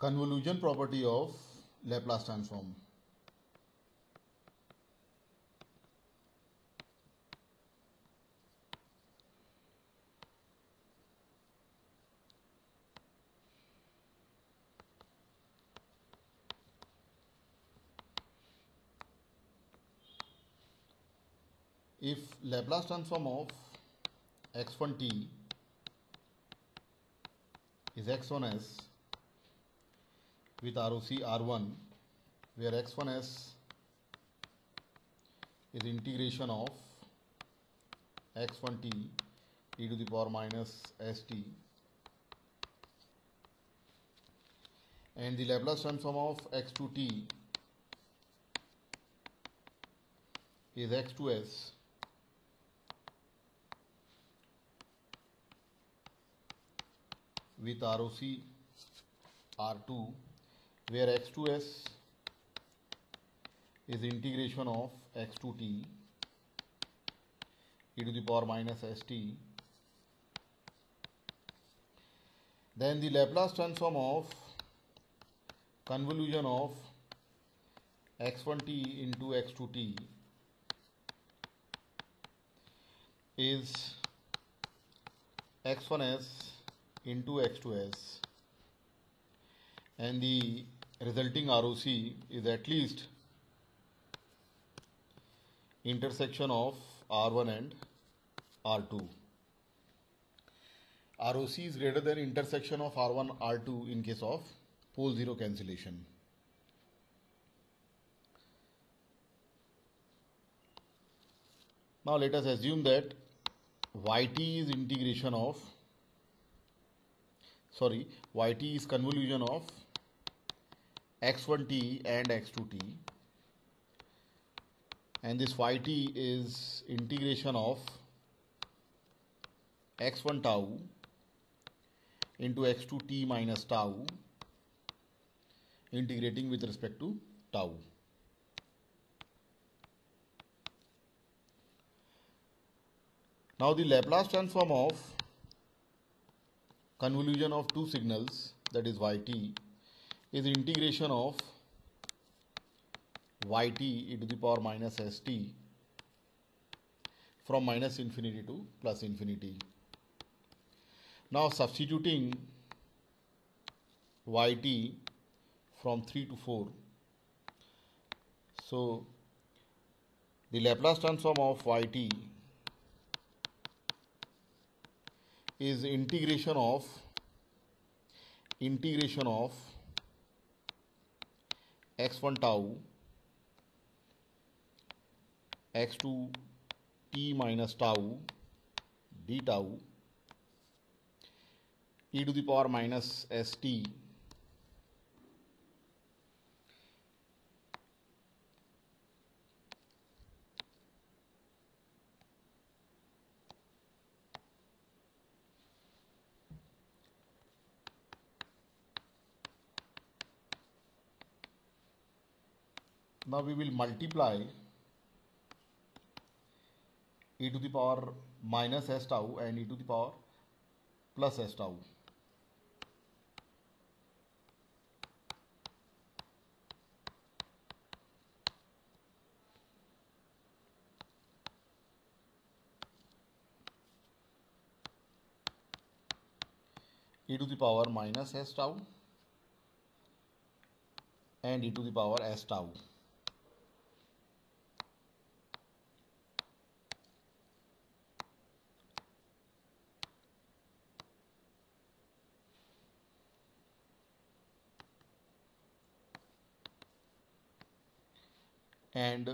convolution property of Laplace transform. If Laplace transform of x1t is x1s with ROC R1 where x1s is integration of x1t e to the power minus st and the Laplace transform of x2t is x2s with ROC R2 where x2s is integration of x2t e to the power minus st then the Laplace transform of convolution of x1t into x2t is x1s into x2s and the resulting ROC is at least intersection of R1 and R2. ROC is greater than intersection of R1 R2 in case of pole zero cancellation. Now let us assume that yt is integration of sorry yt is convolution of x1t and x2t and this yt is integration of x1 tau into x2t minus tau integrating with respect to tau. Now the Laplace transform of convolution of two signals that is yt is integration of yt e to the power minus st from minus infinity to plus infinity. Now substituting yt from 3 to 4. So the Laplace transform of yt is integration of integration of x1 tau x2 t minus tau d tau e to the power minus st now we will multiply e to the power minus s tau and e to the power plus s tau. E to the power minus s tau and e to the power s tau and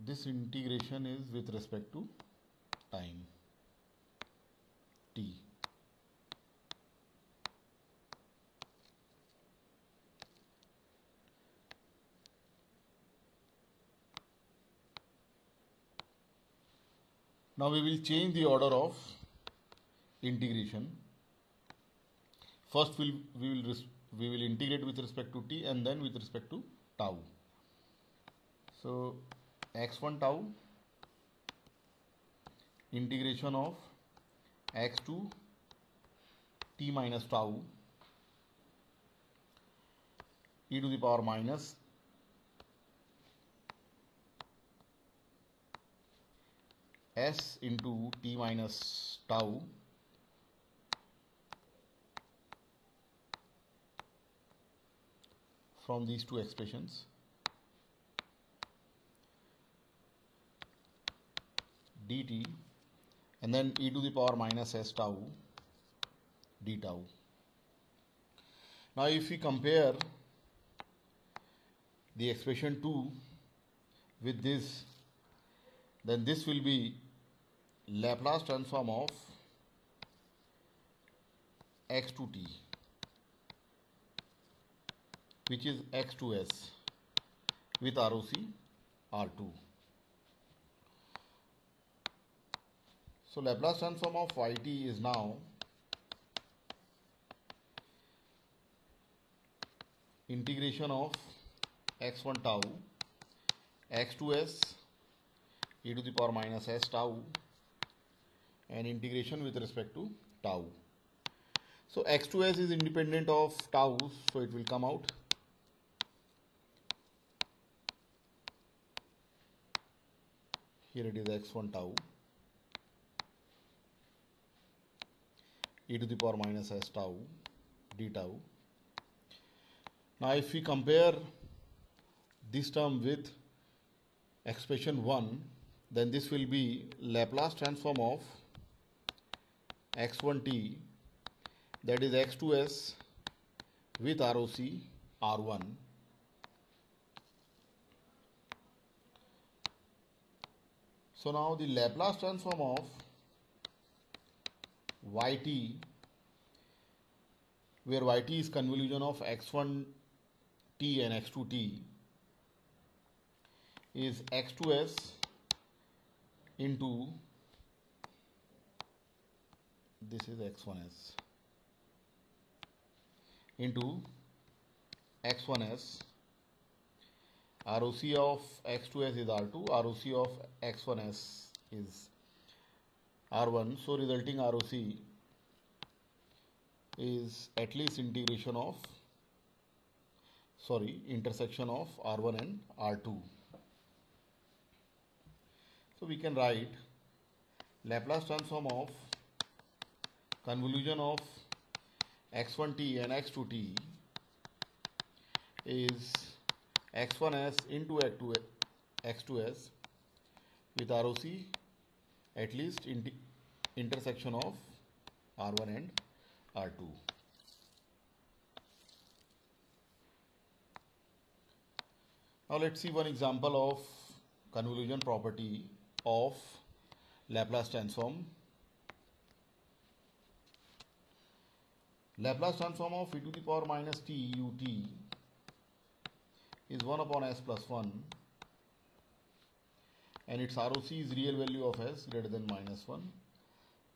this integration is with respect to time. T. Now we will change the order of integration. First we'll, we will we will integrate with respect to t and then with respect to tau so x1 tau integration of x2 t minus tau e to the power minus s into t minus tau from these two expressions dt and then e to the power minus s tau d tau. Now if we compare the expression 2 with this then this will be Laplace transform of x to t which is x to s with ROC R2. So Laplace transform of yt is now integration of x1 tau x2s e to the power minus s tau and integration with respect to tau. So x2s is independent of tau so it will come out here it is x1 tau e to the power minus s tau d tau. Now if we compare this term with expression 1 then this will be Laplace transform of x1t that is x2s with ROC R1 so now the Laplace transform of yt where yt is convolution of x1 t and x2 t is x2s into this is x1s into x1s ROC of x2s is R2 ROC of x1s is R1 so resulting ROC is at least integration of sorry intersection of R1 and R2 so we can write Laplace transform of convolution of x1t and x2t is x1s into x2s with ROC at least in the intersection of R1 and R2. Now let's see one example of convolution property of Laplace transform. Laplace transform of e to the power minus t ut is 1 upon s plus 1 and its ROC is real value of s greater than minus 1.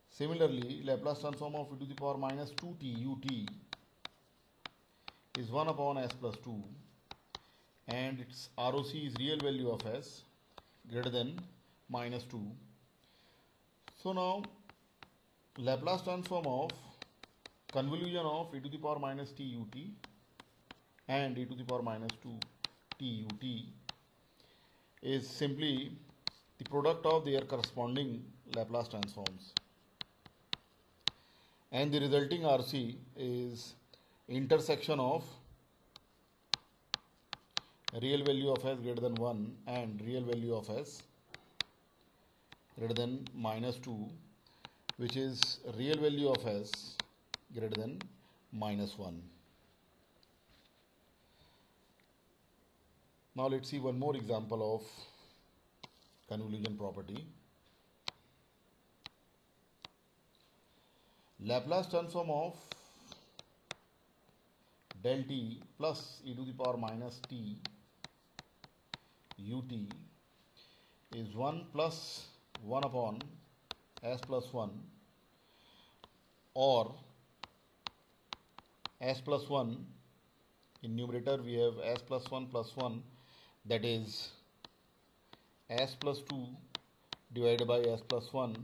Similarly, Laplace transform of e to the power minus 2t ut is 1 upon s plus 2 and its ROC is real value of s greater than minus 2. So now Laplace transform of convolution of e to the power minus t ut and e to the power minus 2 t ut is simply the product of their corresponding Laplace transforms and the resulting RC is intersection of real value of s greater than 1 and real value of s greater than minus 2 which is real value of s greater than minus 1. Now let's see one more example of convolution property. Laplace transform of del t plus e to the power minus t ut is 1 plus 1 upon s plus 1 or s plus 1 in numerator we have s plus 1 plus 1 that is s plus 2 divided by s plus 1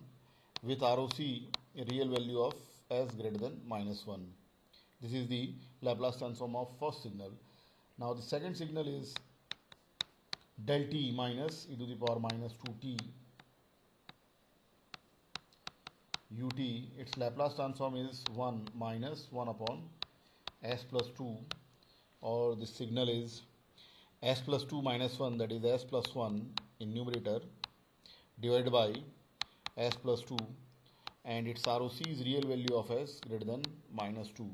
with ROC real value of s greater than minus 1. This is the Laplace transform of first signal. Now the second signal is del t minus e to the power minus 2t ut. Its Laplace transform is 1 minus 1 upon s plus 2 or the signal is s plus 2 minus 1 that is s plus 1 in numerator divided by s plus 2 and its ROC is real value of s greater than minus 2.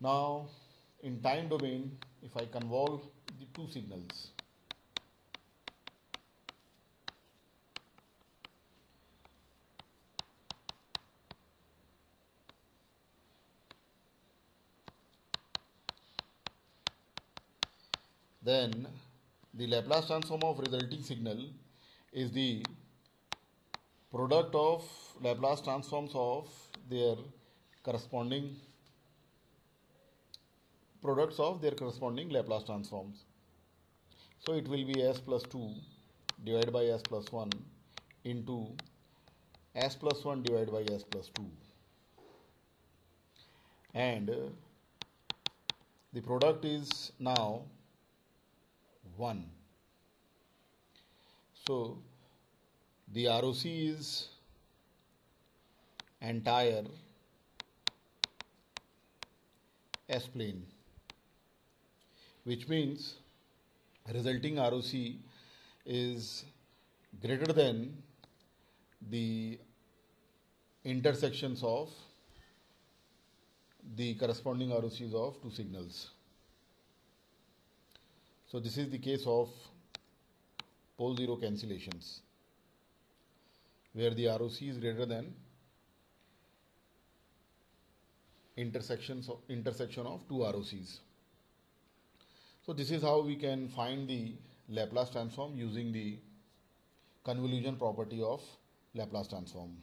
Now in time domain if I convolve the two signals then the Laplace transform of resulting signal is the product of Laplace transforms of their corresponding products of their corresponding Laplace transforms. So it will be s plus 2 divided by s plus 1 into s plus 1 divided by s plus 2 and the product is now 1. So the ROC is entire S plane which means resulting ROC is greater than the intersections of the corresponding ROCs of two signals. So this is the case of pole zero cancellations where the ROC is greater than intersections of, intersection of two ROCs. So this is how we can find the Laplace transform using the convolution property of Laplace transform.